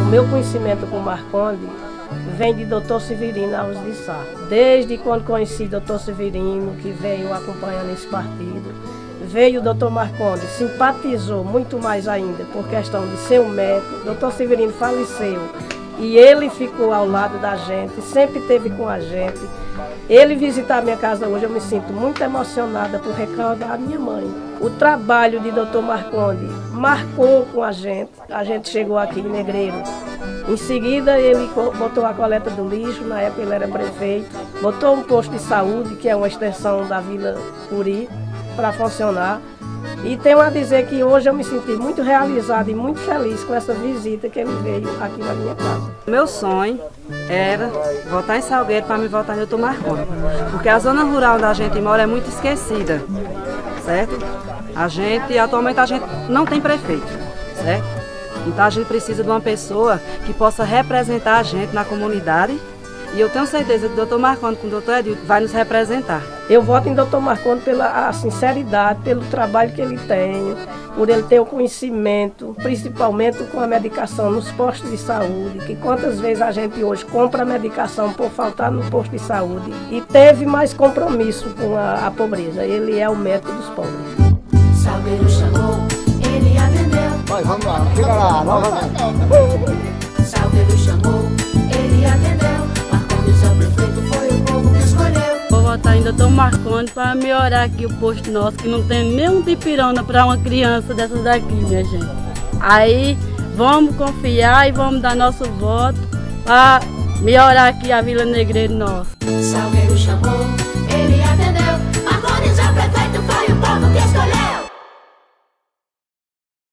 O meu conhecimento com Marconde vem de Dr. Severino Alves de Sá. Desde quando conheci Dr. Severino, que veio acompanhando esse partido, veio o Dr. Marconde, simpatizou muito mais ainda por questão de ser um médico. Dr. Severino faleceu e ele ficou ao lado da gente, sempre esteve com a gente. Ele visitar a minha casa hoje, eu me sinto muito emocionada por recordar a minha mãe. O trabalho de Dr. Marconde marcou com a gente. A gente chegou aqui em Negreiro. Em seguida, ele botou a coleta do lixo, na época ele era prefeito, botou um posto de saúde, que é uma extensão da Vila Curi, para funcionar. E tenho a dizer que hoje eu me senti muito realizada e muito feliz com essa visita que ele veio aqui na minha casa. Meu sonho era voltar em Salgueiro para me voltar em Doutor. Porque a zona rural onde a gente mora é muito esquecida, certo? A gente, atualmente a gente não tem prefeito, certo? Então a gente precisa de uma pessoa que possa representar a gente na comunidade e eu tenho certeza que o doutor Marconi com o doutor Edilton vai nos representar. Eu voto em doutor Marconi pela sinceridade, pelo trabalho que ele tem, por ele ter o conhecimento, principalmente com a medicação nos postos de saúde, que quantas vezes a gente hoje compra medicação por faltar no posto de saúde e teve mais compromisso com a, a pobreza. Ele é o médico dos pobres. Salveiro chamou, ele atendeu. Vai, vamos lá, fica lá, novamente. Ainda estão marcando para melhorar aqui o posto nosso, que não tem nenhum de pirona para uma criança dessas daqui, minha gente. Aí vamos confiar e vamos dar nosso voto para melhorar aqui a Vila Negreiro nossa. Salgueiro chamou.